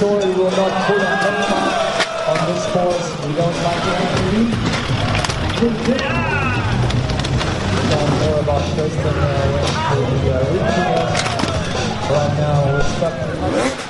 sure we will not put a name on this course. We don't like it. Learn more about Tristan uh, when we are reaching us. Right now, we're stuck.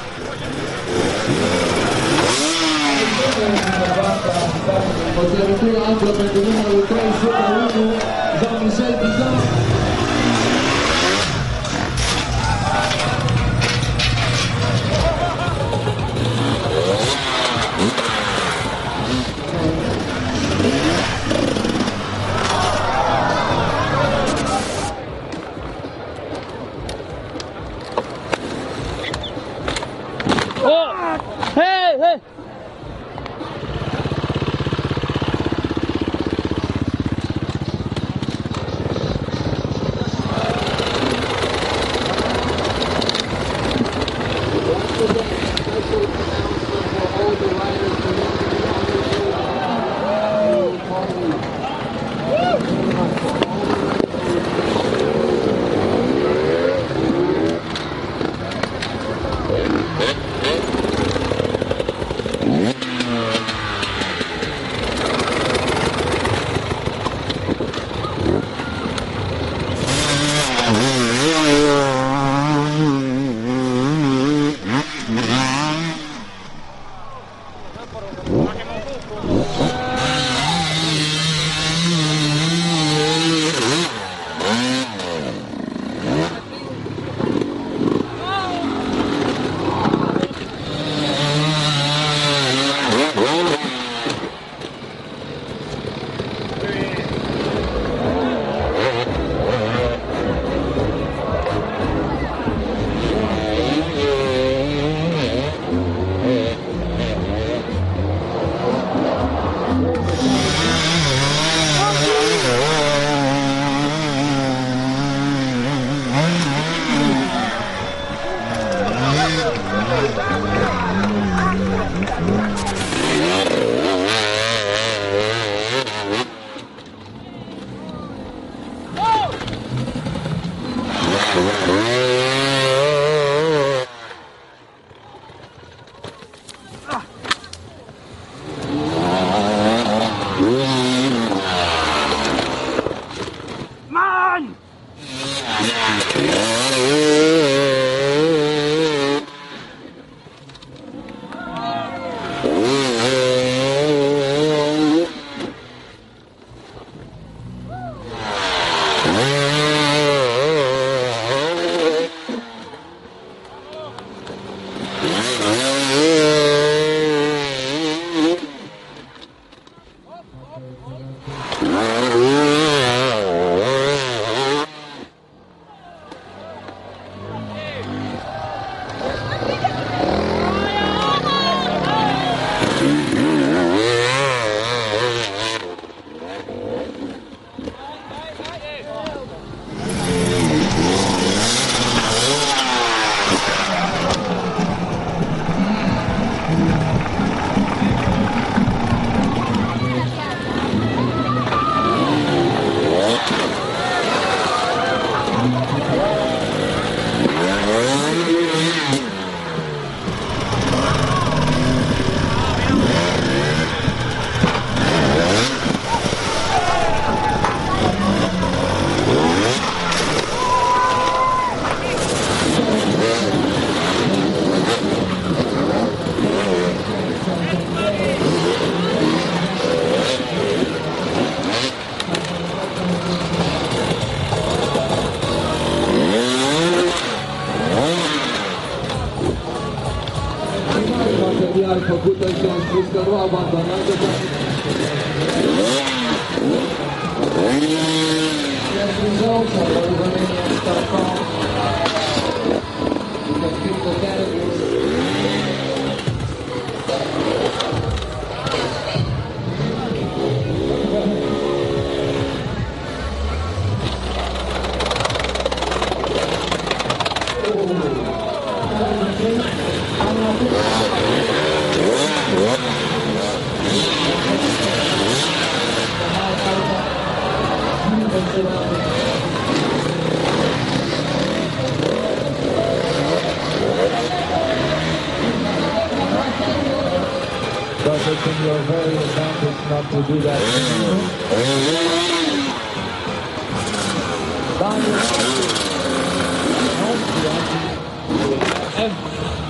Material But it's in your very advantage not to do that. By your Oh,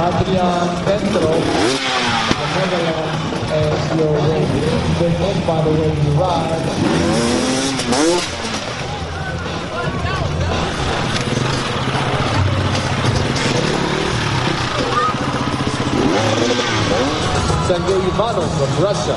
Adrian Petro, the Netherlands, as your. They know by the way you ride. Sergei Ivanov from Russia.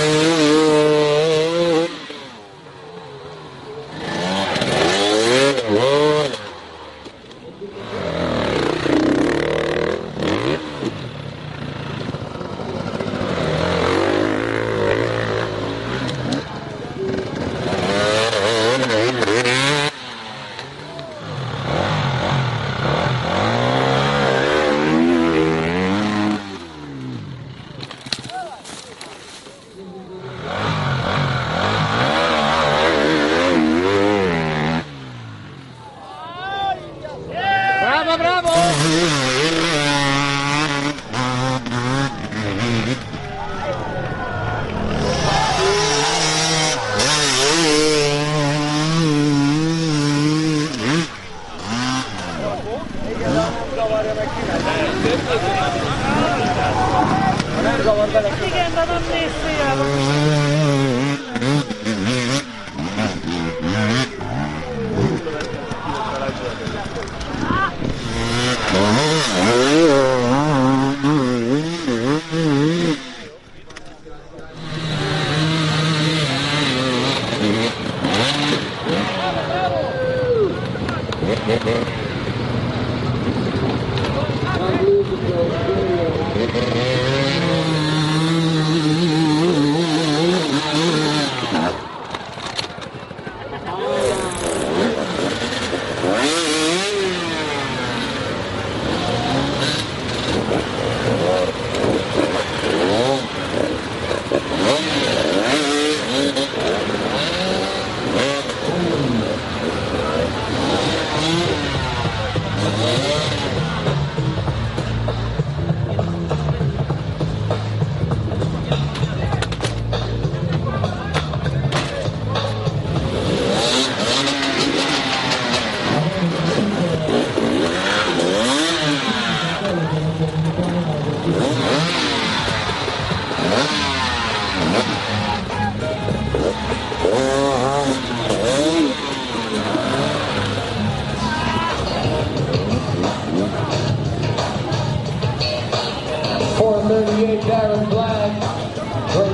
38, Darren Black.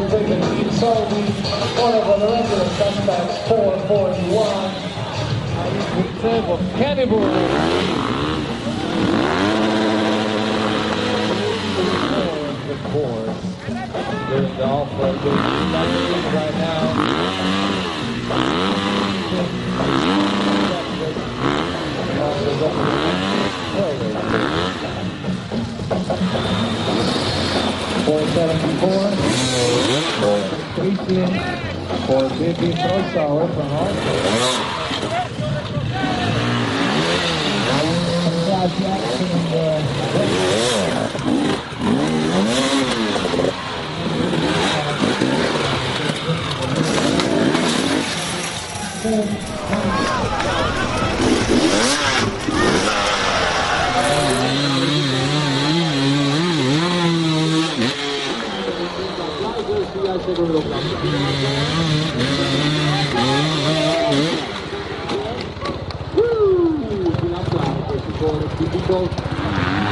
Vision, Pete Solby. One of the regular suspects, 441. Tego, Cannibal. The course. Doing the off-road, right now. 18 for Bibi Trosa Open difficult